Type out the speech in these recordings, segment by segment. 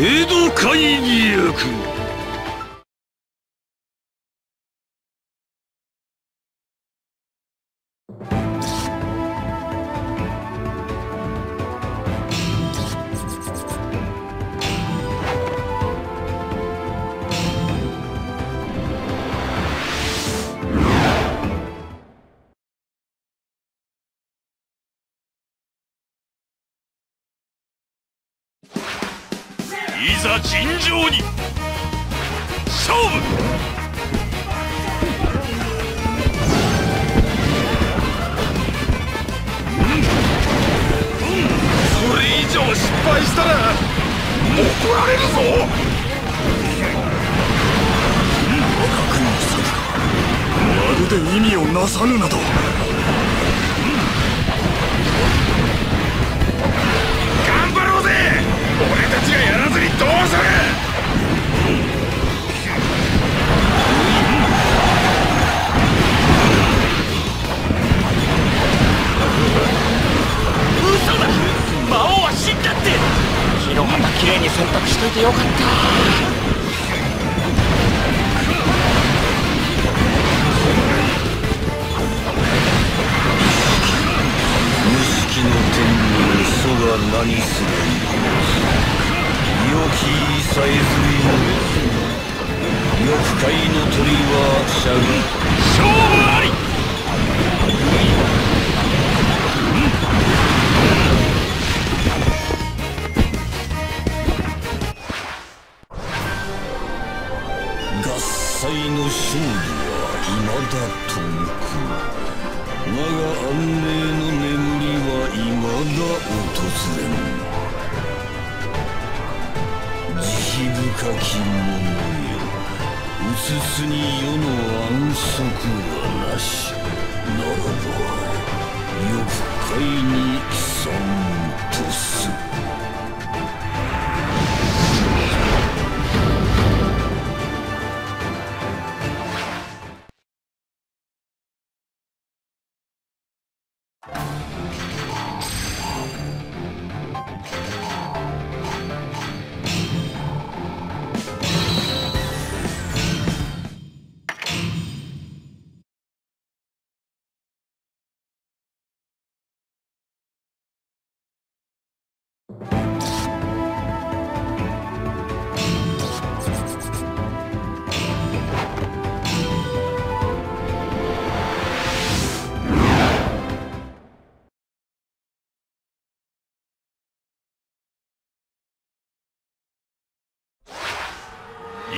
江戸会議役。ざ尋常に。勝負。上失敗したら怒られるぞ。若君の策がまるで意味をなさぬなど。ちがやらずにどうする。嘘だ。魔王は死んだって。木の旗きれいに洗濯しといてよかった。界の鳥はしゃぐ勝負あり。合祭の勝利は未だ遠く。我が安寧の眠りは未だ訪れん。きものようつつに世の安息はなし。ならば欲界に存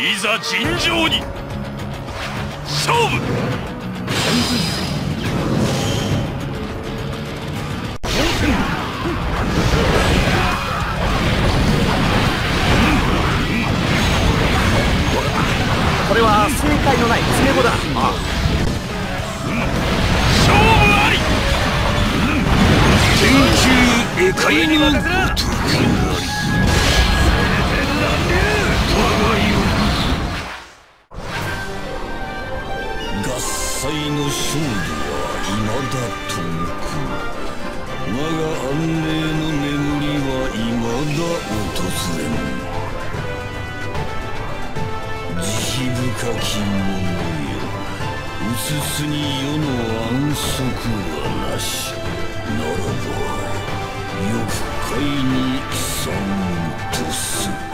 いざ尋常に。勝負！これは正解のない詰め子だ。あ勝負あり！研究絵界のごとくなりの勝利は未だ遠く。我が安寧の眠りは未だ訪れん。慈悲深き者よ。うつつに世の安息はなし。ならば欲界に存とす。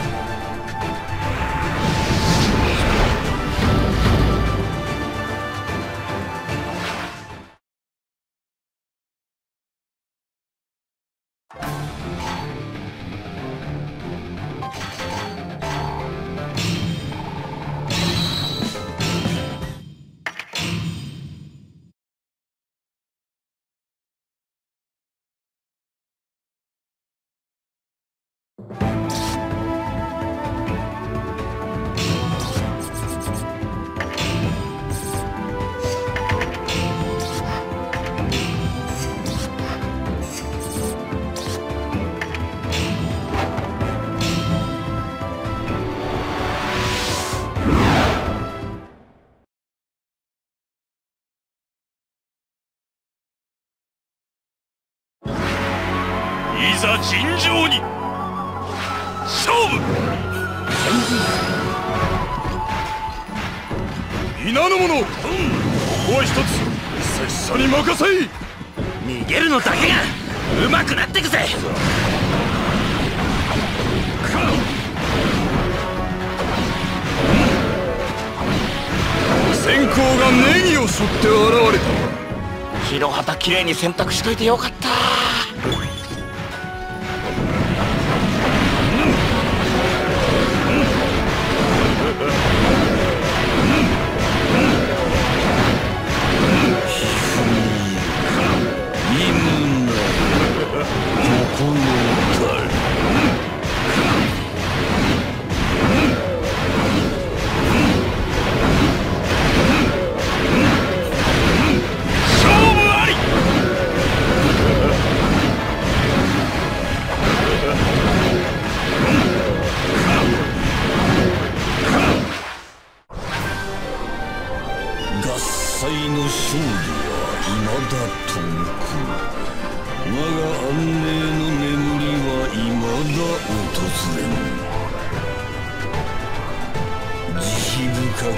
尋常に。勝負。皆の者、ここは一つ拙者に任せ逃げるのだけが上手くなってくぜ。先行がネギを背負って現れた。日の旗きれいに洗濯しといてよかった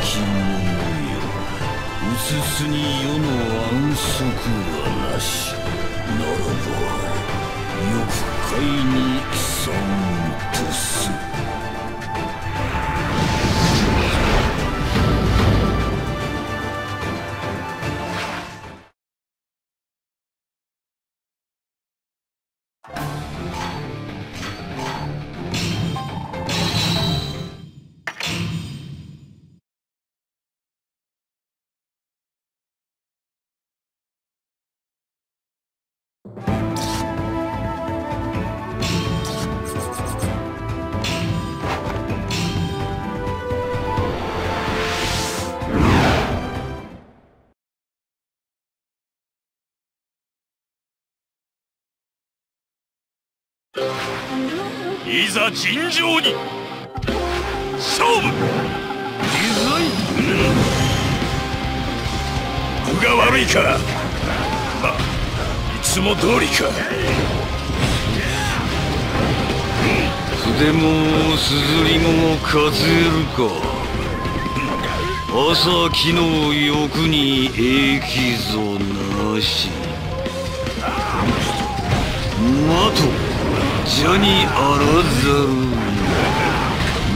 悲深き者ようつつに世の安息はなし。ならば欲界に存とす。いざ尋常に。勝負。具が悪いかまあいつも通りか。筆もすずりも数えるか。朝木の欲に益ぞなし。待とう。邪にあらざる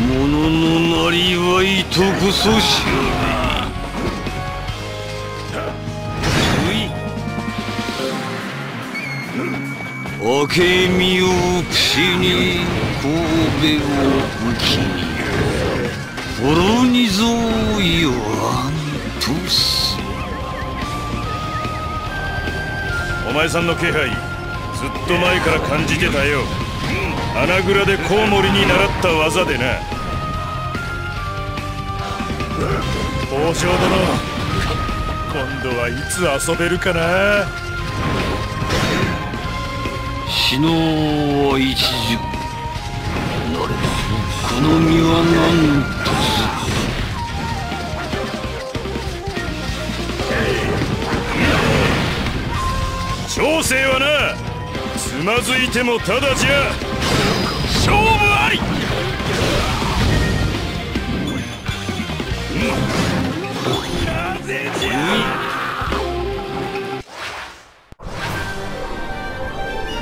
者ののなりわいとこそ知らねえ。明け身を串に神戸を浮きに。ほろにぞ言わんとすお前さんの気配。ずっと前から感じてたよ。穴蔵でコウモリに習った技でな。北条殿今度はいつ遊べるかな？死のは一十なればこの身は何と長生はな。つまずいてもただじゃ勝負ありなぜじゃ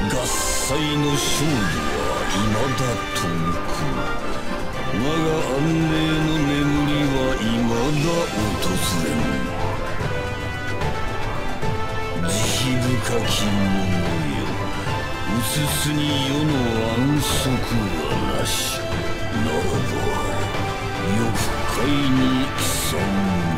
合祭の勝利は未だ遠く。我が安寧の眠りは未だ訪れん慈悲深き者よ。うつつに世の安息はなし。ならば欲界に潜む。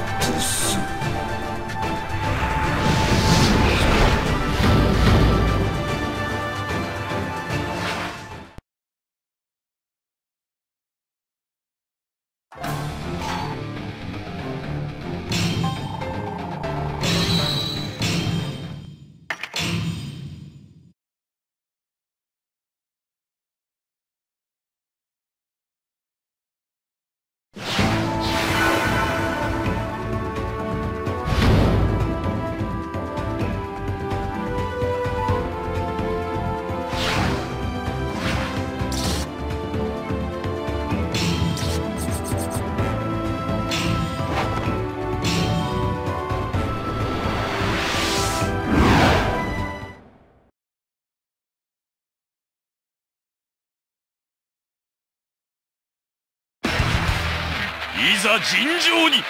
ざ尋常に。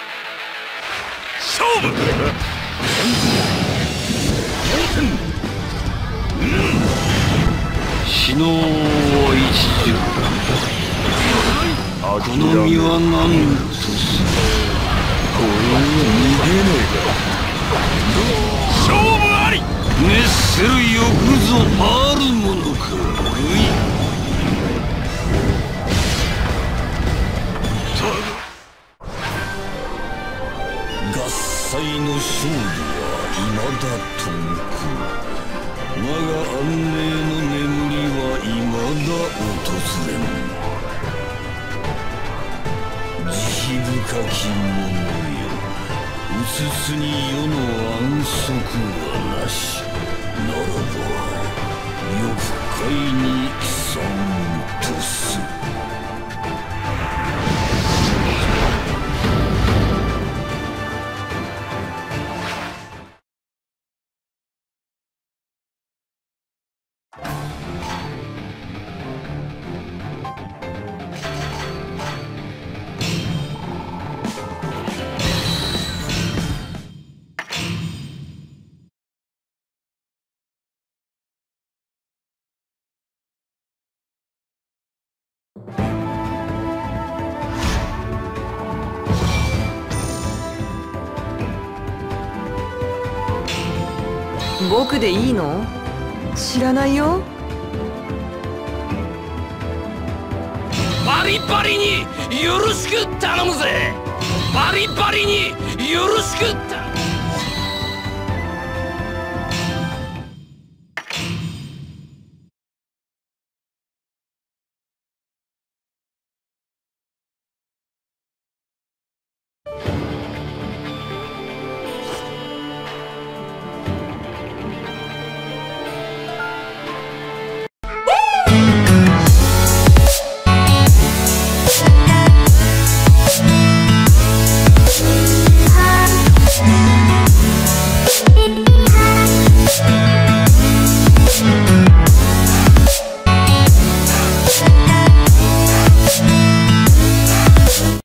勝負死の一条この身は何とする俺は逃げない勝負あり。熱する欲ぞあるものか勝利は未だ遠く我が安寧の眠りは未だ訪れん慈悲深き者ようつつに世の安息はなしならば欲界に帰参とす僕でいいの？知らないよ。バリバリによろしく頼むぜ。バリバリによろしく頼む。